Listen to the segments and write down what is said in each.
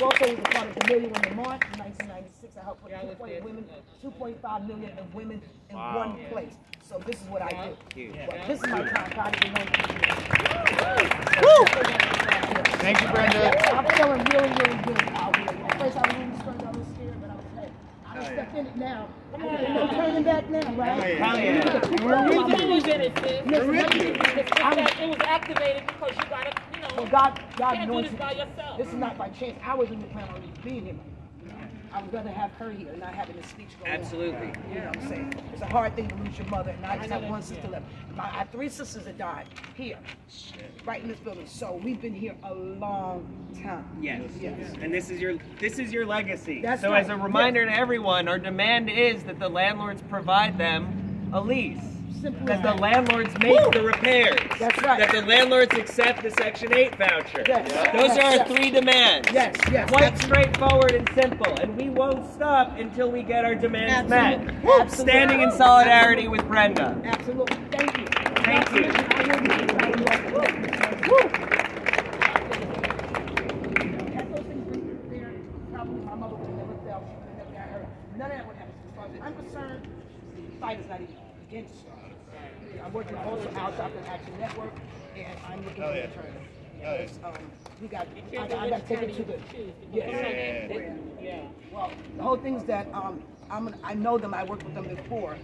I've also was a part of the Million Women March in 1996. I helped put 2.8 women, 2.5 million of women in one place. So this is what I do. But this is my time. God is Thank you, Brenda. I'm feeling really, really good out here. At first I was really scared, I was scared, but I was hey, I done in it now. No turning back now, right? Hell yeah. We're always in it, sis. Listen, let me- It's it was activated because you gotta, you know, Well, God, God can't do knows this by yourself. This is not by chance. I wasn't even planning on being here. I would rather have her here and not having a speech go on. Absolutely. You know what I'm saying? It's a hard thing to lose your mother, and I just have one sister left. My, I have three sisters that died here, right in this building. So we've been here a long time. Yes. Yes. And this is your this is your legacy. That's so right. as a reminder to everyone, our demand is that the landlords provide them a lease. Simple That the landlords make Woo! the repairs. That's right. That the landlords accept the Section 8 voucher. Yes. Those Yes, are our yes. three demands. Yes, yes, Quite absolutely. straightforward and simple. And we won't stop until we get our demands Absolutely. met. Woo! Standing in solidarity with Brenda. Absolutely. Thank you. Thank you. I will be. Woo! Had those things been there, probably my mother would have never felt, she would have never got hurt. None of that would happen. As far as I'm concerned, the fight is not even begin to start. I'm working also out outside the Action Network, and I'm looking for an attorney. Yes, um, we got, I, I got to take it to the, yes. yeah. Well, the whole thing is that um, I'm, I know them. I worked with them before.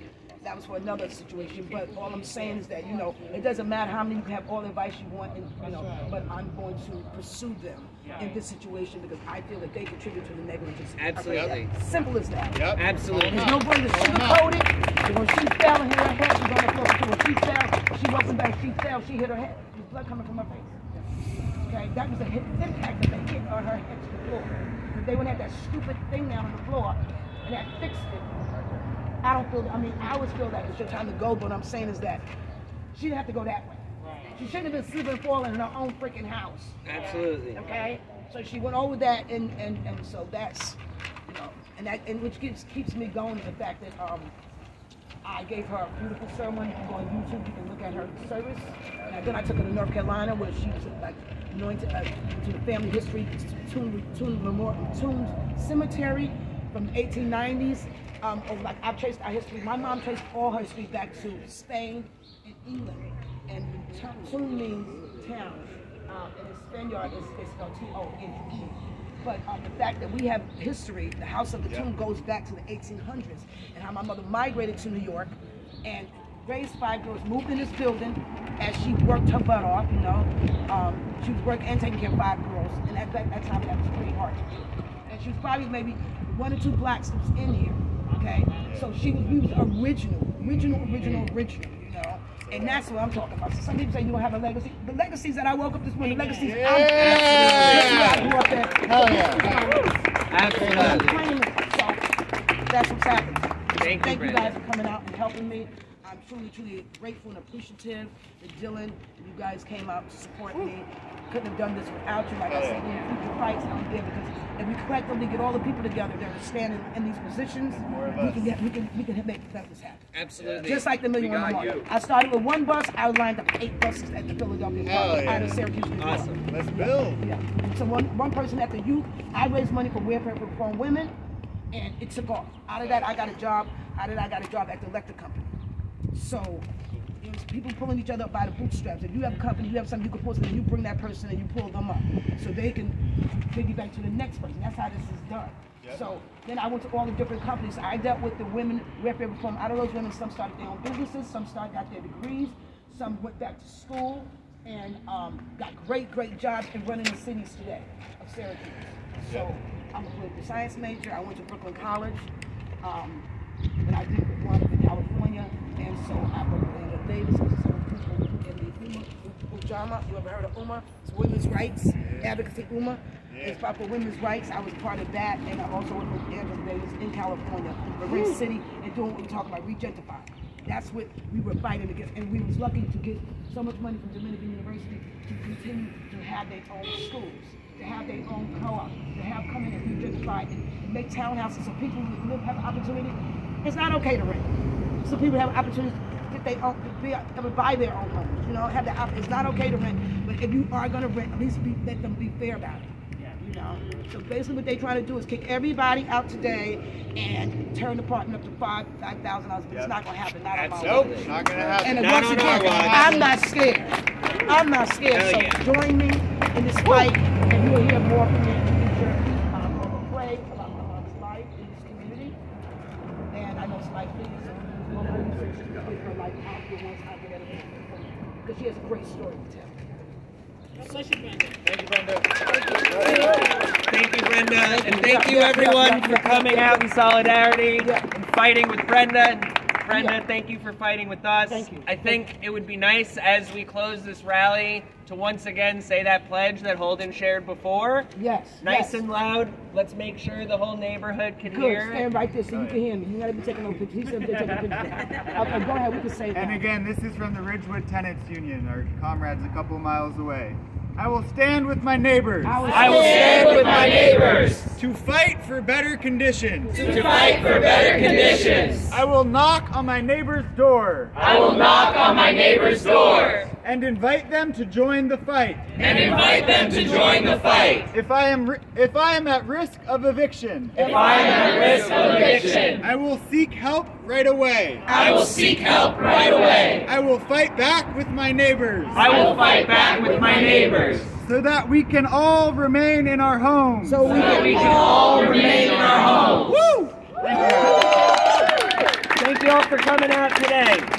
That was for another situation. But all I'm saying is that you know it doesn't matter how many you have all the advice you want, and, you know. But I'm going to pursue them in this situation because I feel that they contribute to the negligence. Absolutely. Simple as that. Yep. Absolutely. There's no way to sugarcoat it. When she fell and hit her head, she's on the floor. So when she fell, she wasn't back. She fell. She hit her head. There's blood coming from her face. Okay, that was a hit, impact that they hit on her head to the floor. If they would have that stupid thing down on the floor and that fixed it, I don't feel. I mean, I always feel that it's your time to go. But what I'm saying is that she didn't have to go that way. She shouldn't have been sleeping and falling in her own freaking house. Absolutely. Okay, so she went over that, and and and so that's, you know, and that and which keeps keeps me going. The fact that um, I gave her a beautiful sermon. You can go on YouTube, you can look at her service. And then I took her to North Carolina, where she was like anointed uh, to the family history tomb, tomb, memorial, tomb cemetery from the 1890s. Um, of like I've traced our history. My mom traced all her history back to Spain and England, and t- tomb means town. Um, and in Spaniard, it's, it's spelled T-O-N-E. But um, the fact that we have history, the House of the Tomb goes back to the 1800s, and how my mother migrated to New York and raised five girls, moved in this building as she worked her butt off, you know. Um, she was working and taking care of five girls, and at that, that time that was pretty hard to do. And she was probably maybe one or two blacks that was in here, okay? So she was, we was original, original, original, original, you know. And that's what I'm talking about. So some people say you don't have a legacy. The legacies that I woke up this morning, the legacies I'm, I grew up in. Hell yeah. Absolutely. So that's what's happening. Thank you, Thank you Brenda. guys for coming out and helping me. I'm truly, truly grateful and appreciative that Dylan, you guys came out to support me. Couldn't have done this without you. Like I said, in the future fights, I'm there because if we collectively get all the people together that are standing in these positions, we can get, we can, we can make this happen. Absolutely. Just like the Million We Women March. I started with one bus. I lined up eight buses at the Philadelphia Hell Park yeah. out of Syracuse, New York. Awesome. Let's build. Yeah. So one, one person at the youth, I raised money for welfare for reform women, and it took off. Out of that, I got a job. Out of that, I got a job at the electric company. So it was people pulling each other up by the bootstraps. If you have a company, you have something you can pull, and you bring that person and you pull them up, so they can piggyback to the next person. That's how this is done. So then I went to all the different companies. I dealt with the women welfare reform. Out of those women, some started their own businesses, some started got their degrees, some went back to school, and um, got great, great jobs in running the cities today of Syracuse. So I'm a political science major. I went to Brooklyn College. Um, but I did one up in California, and so I worked with Angela Davis, people in the UMA, Ujama. You ever heard of UMA? It's women's rights advocacy. UMA. It's about for women's rights. I was part of that, and I also worked with Angela Davis in California, Marin City, and doing what we talk about regentrifying. That's what we were fighting against, and we was lucky to get so much money from Dominican University to continue to have their own schools, to have their own co-op, to have come in and regentrify and make townhouses so people who live have opportunity. It's not okay to rent. So people have opportunities get their own, be able to buy their own homes. You know, have the op- It's not okay to rent, but if you are gonna rent, at least be, let them be fair about it. You know, so basically what they're trying to do is kick everybody out today and turn the apartment up to five, five thousand dollars. But it's not gonna happen. Not on my Nope, watch. not gonna happen. And happen. Not once on again, our. I'm not scared. I'm not scared. Hell so yeah. join me in this fight, and you will hear more from me in the future. Um, I'm gonna pray about my mom's life in this community, and I know Spike Lee is one of the researchers to get her life out I get everything because she has a great story to tell. Bless you, Brenda. Thank you, Brenda. Thank you, Brenda, and thank you everyone for coming out in solidarity and fighting with Brenda. And Brenda, Yeah. thank you for fighting with us. Thank you. I think it would be nice as we close this rally to once again say that pledge that Holden shared before. Yes. Nice yes. and loud. Let's make sure the whole neighborhood can Good. hear Stand right there so you can hear me. You gotta be taking no pictures. He said they're taking pictures. Okay, go ahead. We can say that. And again, this is from the Ridgewood Tenants Union, our comrades a couple miles away. I will stand with my neighbors I will stand with my neighbors to fight for better conditions. to fight for better conditions. I will knock on my neighbor's door I will knock on my neighbor's door and invite them to join the fight. and invite them to join the fight. If I am if I am at risk of eviction, If I am at risk of eviction, I will seek help right away. I will seek help right away. I will fight back with my neighbors I will fight back with my neighbors so that we can all remain in our homes. So we so that we can all remain in our homes. Woo! Thank you all for coming out today.